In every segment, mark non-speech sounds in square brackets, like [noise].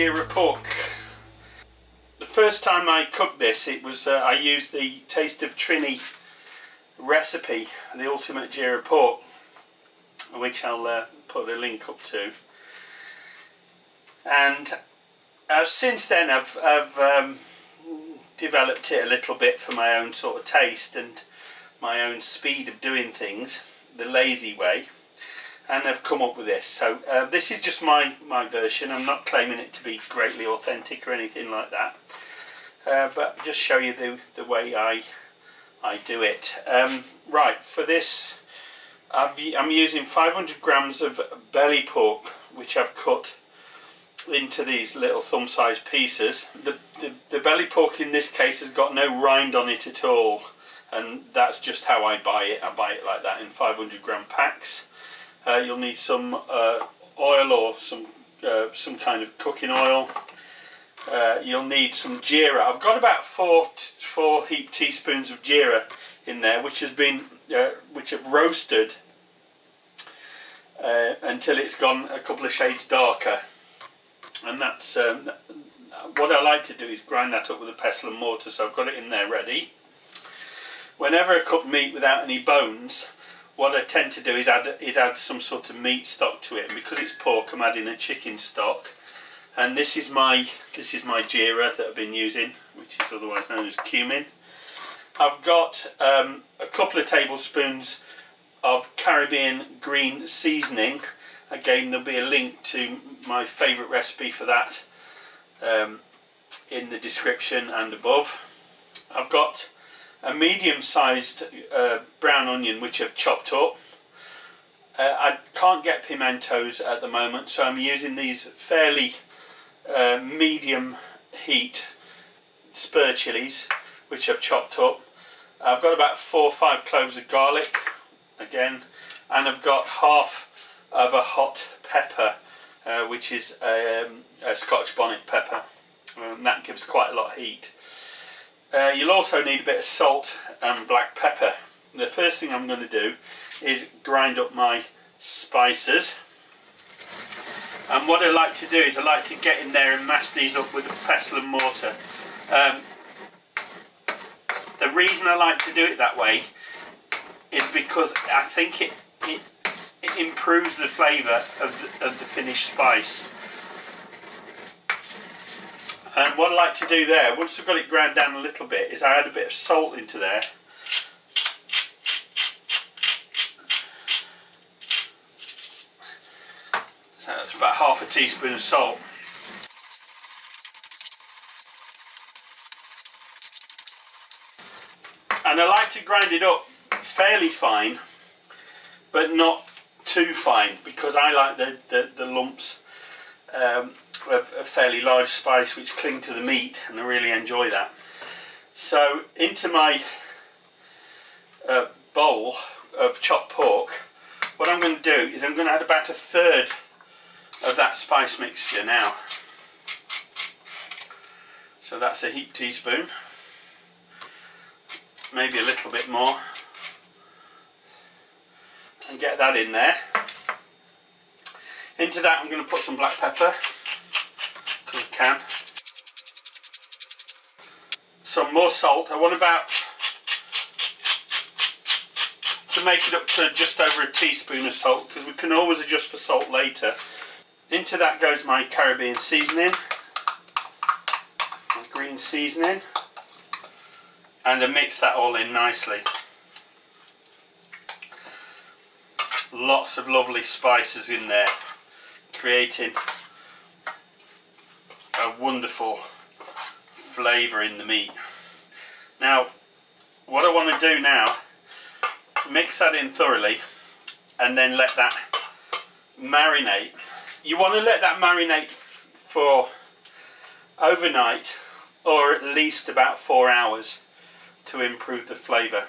Geera pork. The first time I cooked this, it was uh, I used the Taste of Trini recipe, the ultimate Geera pork, which I'll uh, put a link up to. And uh, since then I've, I've um, developed it a little bit for my own sort of taste and my own speed of doing things, the lazy way and I've come up with this. So uh, this is just my, my version. I'm not claiming it to be greatly authentic or anything like that. Uh, but just show you the, the way I, I do it. Um, right, for this i am using 500 grams of belly pork which I've cut into these little thumb-sized pieces. The, the, the belly pork in this case has got no rind on it at all and that's just how I buy it. I buy it like that in 500 gram packs. Uh, you'll need some uh, oil or some uh, some kind of cooking oil. Uh, you'll need some jeera. I've got about four four heap teaspoons of jeera in there, which has been uh, which have roasted uh, until it's gone a couple of shades darker. And that's um, what I like to do is grind that up with a pestle and mortar. So I've got it in there ready. Whenever I cook meat without any bones, what I tend to do is add is add some sort of meat stock to it and because it's pork I'm adding a chicken stock. And this is my this is my jeera that I've been using which is otherwise known as cumin. I've got um, a couple of tablespoons of Caribbean green seasoning. Again there'll be a link to my favourite recipe for that um, in the description and above. I've got a medium-sized uh, brown onion which I've chopped up. Uh, I can't get pimentos at the moment so I'm using these fairly uh, medium heat spur chilies which I've chopped up. I've got about four or five cloves of garlic again and I've got half of a hot pepper uh, which is um, a Scotch bonnet pepper and that gives quite a lot of heat. Uh, you'll also need a bit of salt and black pepper. The first thing I'm going to do is grind up my spices. And what I like to do is I like to get in there and mash these up with a pestle and mortar. Um, the reason I like to do it that way is because I think it, it, it improves the flavour of of the finished spice. And what I like to do there, once I've got it ground down a little bit, is I add a bit of salt into there. So that's about half a teaspoon of salt. And I like to grind it up fairly fine, but not too fine, because I like the, the, the lumps um, a, a fairly large spice which cling to the meat and I really enjoy that. So into my uh, bowl of chopped pork, what I'm going to do is I'm going to add about a third of that spice mixture now. So that's a heap teaspoon, maybe a little bit more, and get that in there. Into that I'm going to put some black pepper can. Some more salt. I want about to make it up to just over a teaspoon of salt because we can always adjust for salt later. Into that goes my Caribbean seasoning, my green seasoning, and I mix that all in nicely. Lots of lovely spices in there, creating a wonderful flavour in the meat. Now, what I want to do now, mix that in thoroughly and then let that marinate. You want to let that marinate for overnight or at least about four hours to improve the flavour.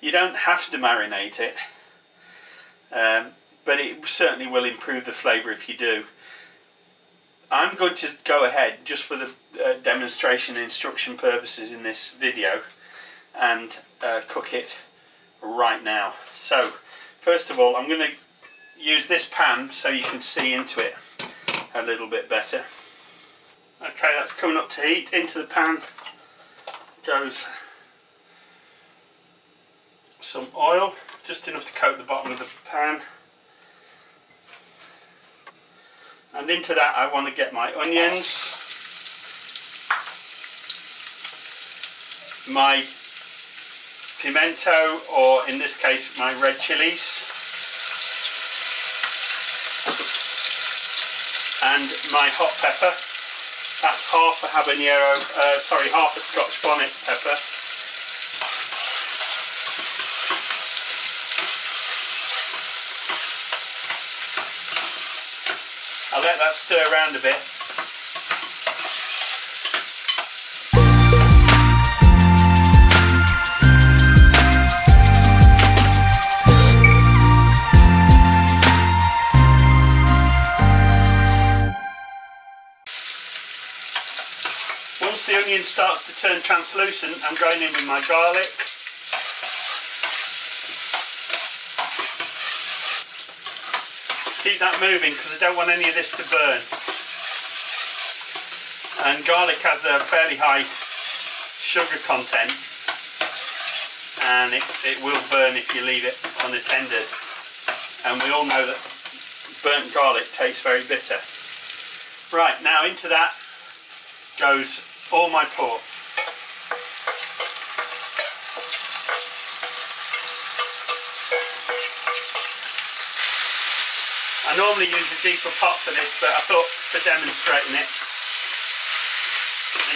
You don't have to marinate it, um, but it certainly will improve the flavour if you do. I'm going to go ahead just for the uh, demonstration and instruction purposes in this video and uh, cook it right now. So first of all I'm going to use this pan so you can see into it a little bit better. Okay, that's coming up to heat. Into the pan goes some oil, just enough to coat the bottom of the pan. And into that I want to get my onions, my pimento, or in this case my red chilies, and my hot pepper. That's half a habanero, uh, sorry, half a Scotch bonnet pepper. That stir around a bit. Once the onion starts to turn translucent, I'm going in with my garlic. Keep that moving because I don't want any of this to burn. And garlic has a fairly high sugar content and it, it will burn if you leave it unattended. And we all know that burnt garlic tastes very bitter. Right, now into that goes all my pork. I normally use a deeper pot for this, but I thought for demonstrating it,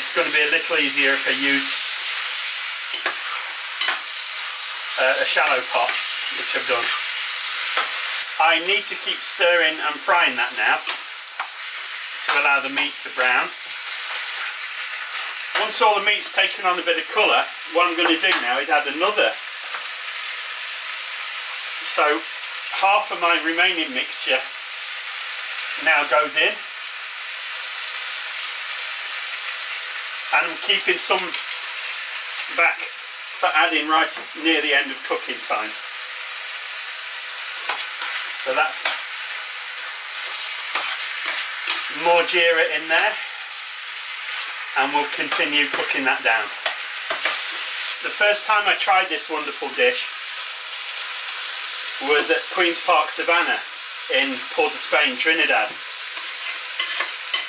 it's going to be a little easier if I use uh, a shallow pot, which I've done. I need to keep stirring and frying that now to allow the meat to brown. Once all the meat's taken on a bit of colour, what I'm going to do now is add another. So half of my remaining mixture now goes in. And I'm keeping some back for adding right near the end of cooking time. So that's more jeera in there and we'll continue cooking that down. The first time I tried this wonderful dish was at Queen's Park Savannah in Port of Spain, Trinidad.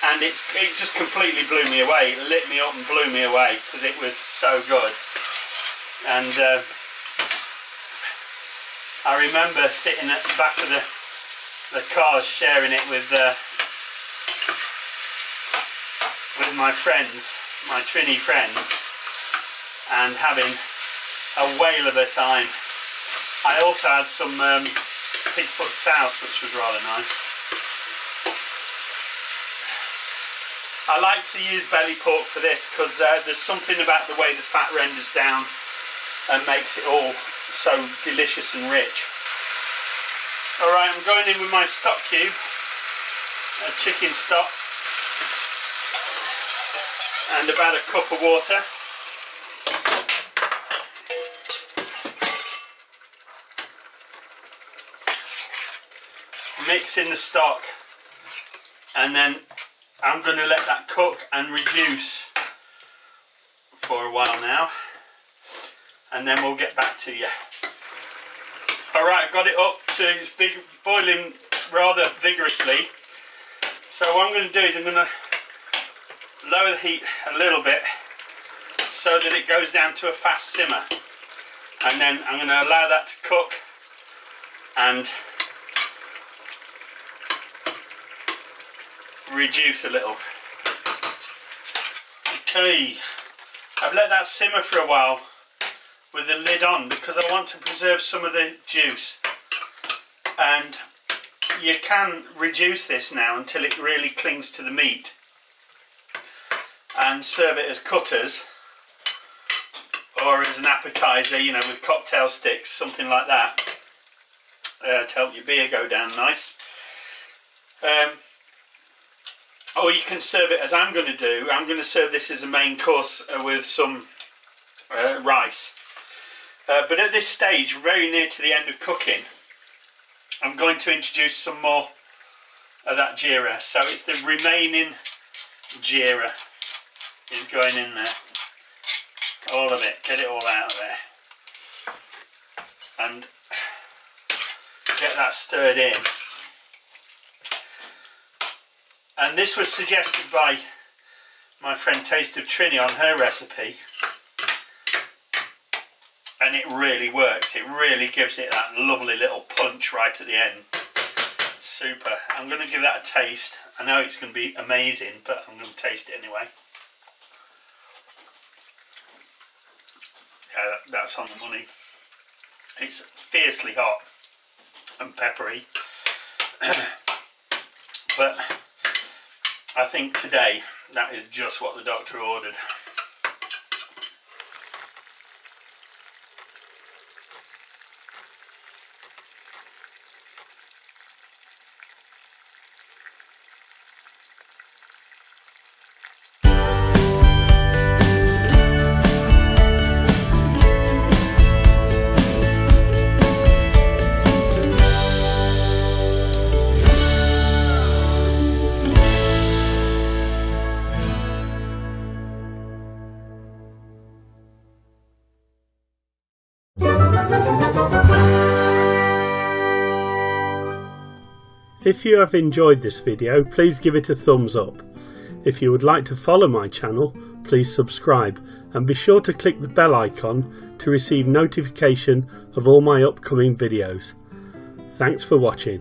And it, it just completely blew me away. It lit me up and blew me away because it was so good. And uh, I remember sitting at the back of the, the car sharing it with uh, with my friends, my Trini friends, and having a whale of a time. I also had some um, pigfoot sauce, which was rather nice. I like to use belly pork for this because uh, there's something about the way the fat renders down and makes it all so delicious and rich. Alright, I'm going in with my stock cube, a chicken stock, and about a cup of water. Mix in the stock and then I'm going to let that cook and reduce for a while now and then we'll get back to you. Alright, I've got it up to it's big, boiling rather vigorously. So what I'm going to do is I'm going to lower the heat a little bit so that it goes down to a fast simmer. And then I'm going to allow that to cook and reduce a little. Okay, I've let that simmer for a while with the lid on because I want to preserve some of the juice. And you can reduce this now until it really clings to the meat and serve it as cutters or as an appetizer you know with cocktail sticks something like that. Uh, to help your beer go down nice. Um, or you can serve it as I'm going to do I'm going to serve this as a main course uh, with some uh, rice uh, but at this stage, very near to the end of cooking, I'm going to introduce some more of that Geera. So it's the remaining Geera is going in there. All of it, get it all out of there. And get that stirred in. And this was suggested by my friend Taste of Trini on her recipe. And it really works. It really gives it that lovely little punch right at the end. Super. I'm going to give that a taste. I know it's going to be amazing, but I'm going to taste it anyway. Yeah, that's on the money. It's fiercely hot and peppery. [coughs] but I think today that is just what the doctor ordered. If you have enjoyed this video, please give it a thumbs up. If you would like to follow my channel, please subscribe and be sure to click the bell icon to receive notification of all my upcoming videos. Thanks for watching.